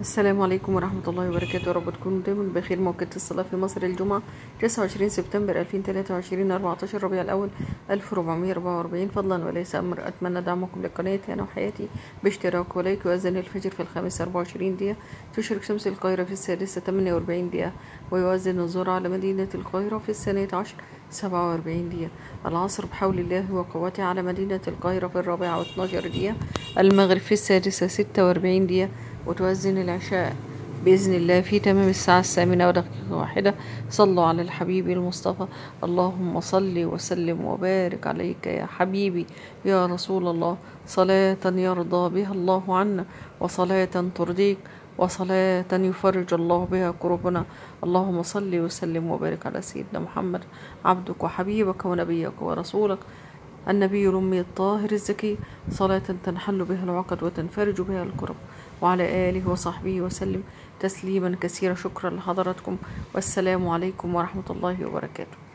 السلام عليكم ورحمة الله وبركاته. رب تكونوا دايما بخير. موقت الصلاة في مصر الجمعة 29 سبتمبر 2023 14 ربيع الأول 1444 فضلا وليس أمر أتمنى دعمكم لقناتي أنا وحياتي باشتراك ولايك وأذان الفجر في الخامسة 24 دقيقة. تشرق شمس القاهرة في السادسة 48 دقيقة. ويؤذن الظهر على مدينة القاهرة في الثانية عشر 47 دقيقة. العصر بحول الله وقوته على مدينة القاهرة في الرابعة و12 دقيقة. المغرب في السادسة 46 دقيقة. وتؤذن العشاء بإذن الله في تمام الساعة الثامنة ودقيقة واحدة. صلوا على الحبيب المصطفى. اللهم صل وسلم وبارك عليك يا حبيبي يا رسول الله. صلاة يرضى بها الله عنا وصلاة ترضيك وصلاة يفرج الله بها كروبنا اللهم صل وسلم وبارك على سيدنا محمد عبدك وحبيبك ونبيك ورسولك. النبي الأمي الطاهر الزكي صلاة تنحل بها العقد وتنفرج بها الكرب. وعلى آله وصحبه وسلم تسليما كثيرا. شكرا لحضراتكم. والسلام عليكم ورحمة الله وبركاته.